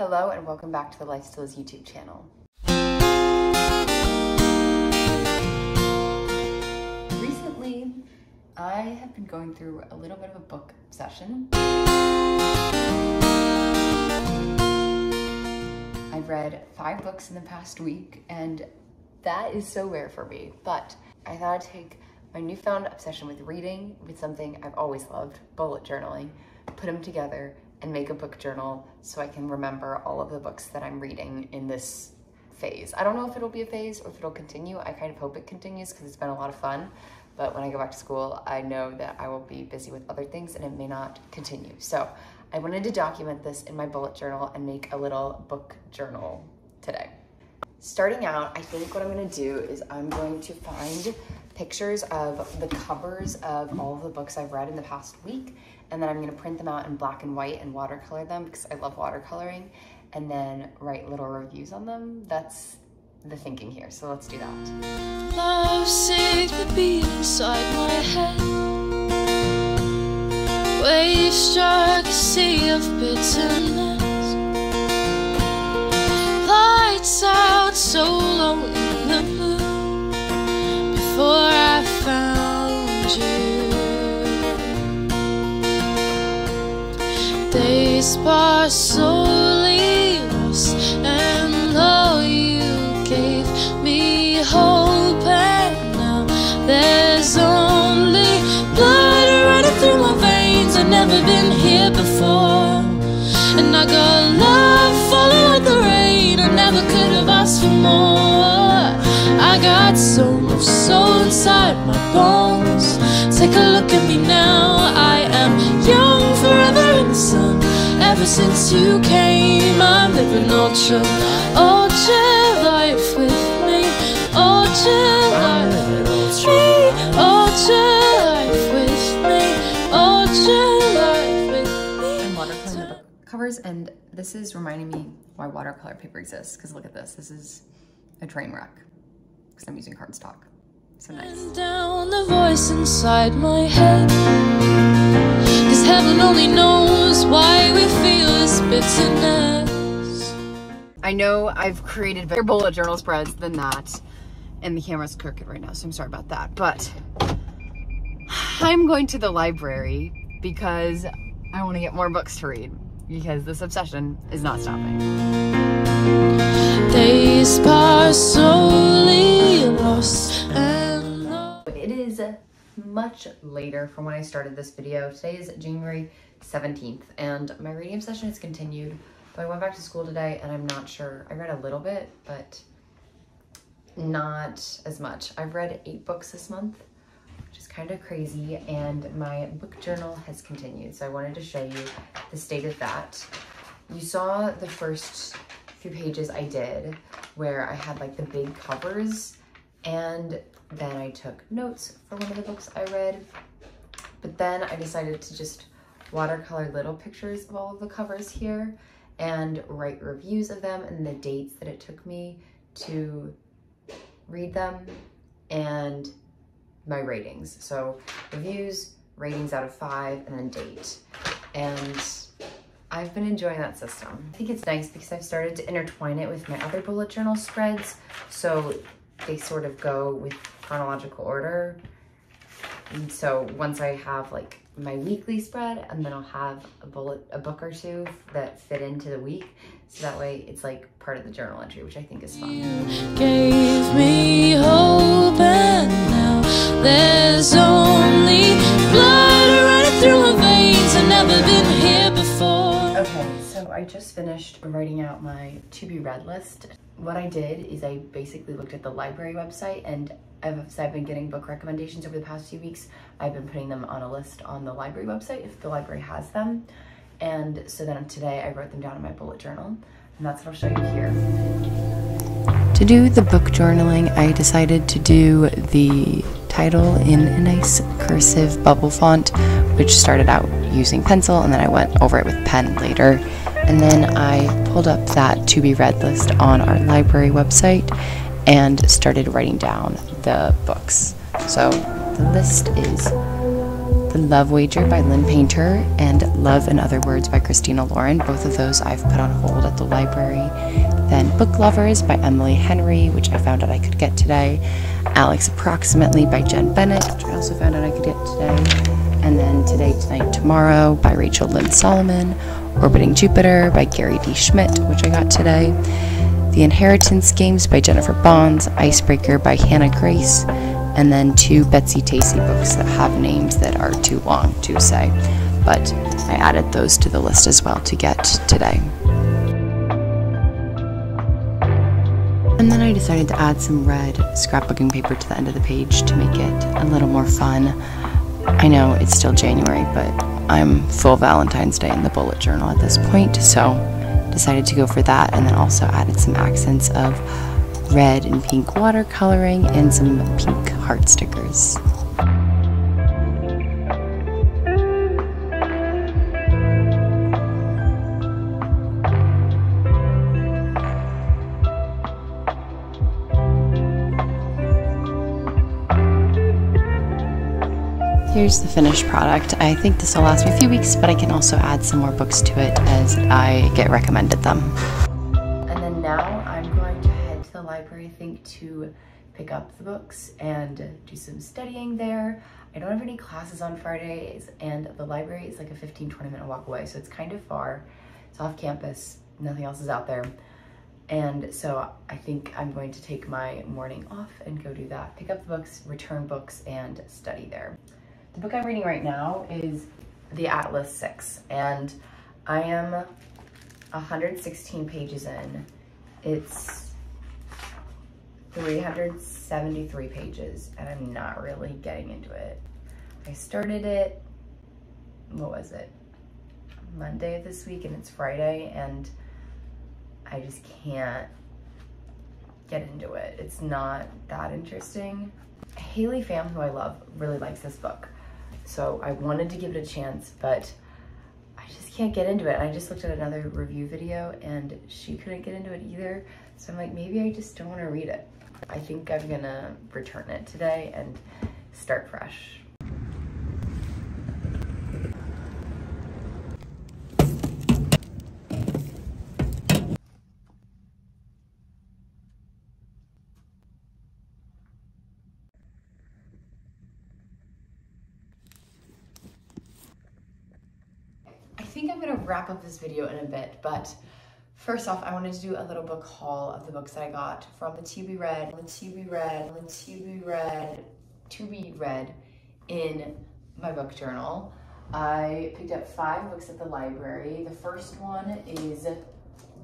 Hello and welcome back to the Life Still Is YouTube channel. Recently, I have been going through a little bit of a book session. I've read five books in the past week and that is so rare for me, but I thought I'd take my newfound obsession with reading with something I've always loved, bullet journaling, put them together and make a book journal so I can remember all of the books that I'm reading in this phase. I don't know if it'll be a phase or if it'll continue. I kind of hope it continues because it's been a lot of fun. But when I go back to school, I know that I will be busy with other things and it may not continue. So I wanted to document this in my bullet journal and make a little book journal today. Starting out, I think what I'm gonna do is I'm going to find pictures of the covers of all of the books I've read in the past week and then I'm gonna print them out in black and white and watercolor them because I love watercoloring and then write little reviews on them. That's the thinking here, so let's do that. Love sick inside my head struck a sea of bitterness Lights out so low in the Before I found you Pass slowly lost And though you gave me hope And now there's only blood running through my veins. I've never been here before And I got love falling like the rain. I never could have asked for more. I got so much soul inside my bones. Take a look at me now since you came. I'm living ultra Ultra life with me. Ultra life with me. Ultra life with me. Ultra life with me. I'm watercoloring the book covers and this is reminding me why watercolor paper exists because look at this. This is a train wreck because I'm using cardstock. So nice. Down the voice inside my head. Cause heaven only knows why we feel this bitterness I know I've created better bullet journal spreads than that and the camera's crooked right now so I'm sorry about that but I'm going to the library because I want to get more books to read because this obsession is not stopping. Days pass slowly lost and It is much later from when I started this video. Today is January 17th and my reading session has continued. But I went back to school today and I'm not sure. I read a little bit, but not as much. I've read eight books this month which is kind of crazy. And my book journal has continued. So I wanted to show you the state of that. You saw the first few pages I did where I had like the big covers and then I took notes for one of the books I read. But then I decided to just watercolor little pictures of all of the covers here and write reviews of them and the dates that it took me to read them and my ratings. So reviews, ratings out of five, and then date. And I've been enjoying that system. I think it's nice because I've started to intertwine it with my other bullet journal spreads. So they sort of go with chronological order. And so once I have like my weekly spread and then I'll have a bullet, a book or two that fit into the week. So that way it's like part of the journal entry, which I think is fun. You gave me hope and now there's only blood running through my veins. I've never been here before. Okay, so I just finished writing out my to be read list. What I did is I basically looked at the library website and as I've been getting book recommendations over the past few weeks, I've been putting them on a list on the library website if the library has them. And so then today I wrote them down in my bullet journal and that's what I'll show you here. To do the book journaling, I decided to do the title in a nice cursive bubble font, which started out using pencil and then I went over it with pen later. And then I pulled up that to be read list on our library website and started writing down the books. So the list is The Love Wager by Lynn Painter and Love in Other Words by Christina Lauren. Both of those I've put on hold at the library. Then Book Lovers by Emily Henry, which I found out I could get today. Alex Approximately by Jenn Bennett, which I also found out I could get today. And then Today, Tonight, Tomorrow by Rachel Lynn Solomon. Orbiting Jupiter by Gary D. Schmidt, which I got today. The Inheritance Games by Jennifer Barnes. Icebreaker by Hannah Grace and then two Betsy Tacy books that have names that are too long to say. But I added those to the list as well to get today. And then I decided to add some red scrapbooking paper to the end of the page to make it a little more fun. I know it's still January, but I'm full Valentine's Day in the bullet journal at this point, so decided to go for that and then also added some accents of red and pink watercoloring and some pink heart stickers. Here's the finished product. I think this will last me a few weeks, but I can also add some more books to it as I get recommended them. And then now I'm going to head to the library, I think, to pick up the books and do some studying there. I don't have any classes on Fridays and the library is like a 15, 20 minute walk away. So it's kind of far. It's off campus. Nothing else is out there. And so I think I'm going to take my morning off and go do that. Pick up the books, return books, and study there. The book I'm reading right now is The Atlas Six, and I am 116 pages in. It's 373 pages, and I'm not really getting into it. I started it, what was it? Monday of this week, and it's Friday, and I just can't get into it. It's not that interesting. Haley Pham, who I love, really likes this book. So I wanted to give it a chance, but I just can't get into it. I just looked at another review video and she couldn't get into it either. So I'm like, maybe I just don't want to read it. I think I'm gonna return it today and start fresh. think I'm gonna wrap up this video in a bit, but first off, I wanted to do a little book haul of the books that I got from the To Be Read, the To Be Read, the To Be Read, To Be Read in my book journal. I picked up five books at the library. The first one is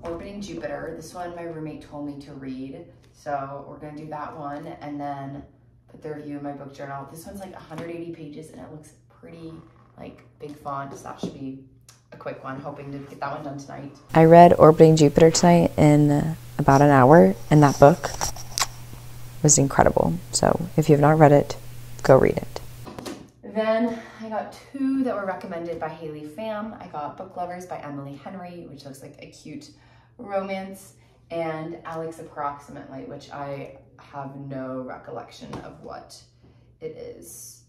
Orbiting Jupiter. This one my roommate told me to read. So we're gonna do that one and then put the review in my book journal. This one's like 180 pages and it looks pretty like big font, so that should be a quick one, hoping to get that one done tonight. I read Orbiting Jupiter tonight in about an hour, and that book was incredible. So if you have not read it, go read it. Then I got two that were recommended by Haley Pham. I got Book Lovers by Emily Henry, which looks like a cute romance, and Alex Approximately, which I have no recollection of what it is.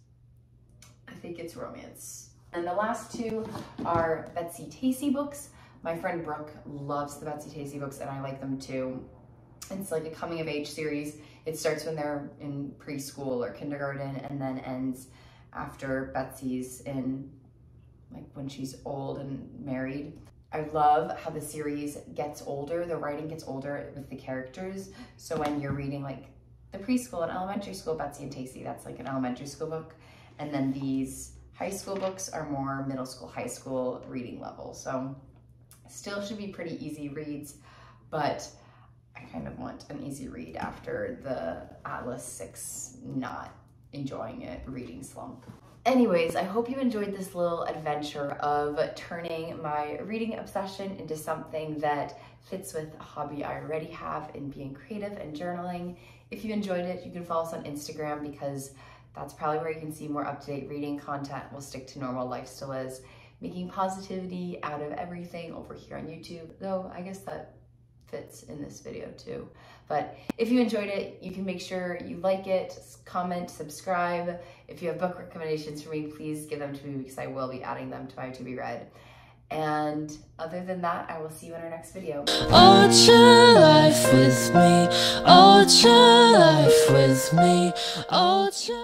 I think it's romance. And the last two are Betsy Tacy books. My friend Brooke loves the Betsy Tacy books and I like them too. It's like a coming of age series. It starts when they're in preschool or kindergarten and then ends after Betsy's in like when she's old and married. I love how the series gets older, the writing gets older with the characters. So when you're reading like the preschool and elementary school Betsy and Tacy, that's like an elementary school book. And then these High school books are more middle school, high school reading level. So still should be pretty easy reads, but I kind of want an easy read after the Atlas 6 not enjoying it reading slump. Anyways, I hope you enjoyed this little adventure of turning my reading obsession into something that fits with a hobby I already have in being creative and journaling. If you enjoyed it, you can follow us on Instagram because that's probably where you can see more up-to-date reading content. We'll stick to normal life still is. Making positivity out of everything over here on YouTube, though I guess that fits in this video too. But if you enjoyed it, you can make sure you like it, comment, subscribe. If you have book recommendations for me, please give them to me because I will be adding them to my to be read. And other than that, I will see you in our next video. Ultra life with me, ultra life with me, ultra.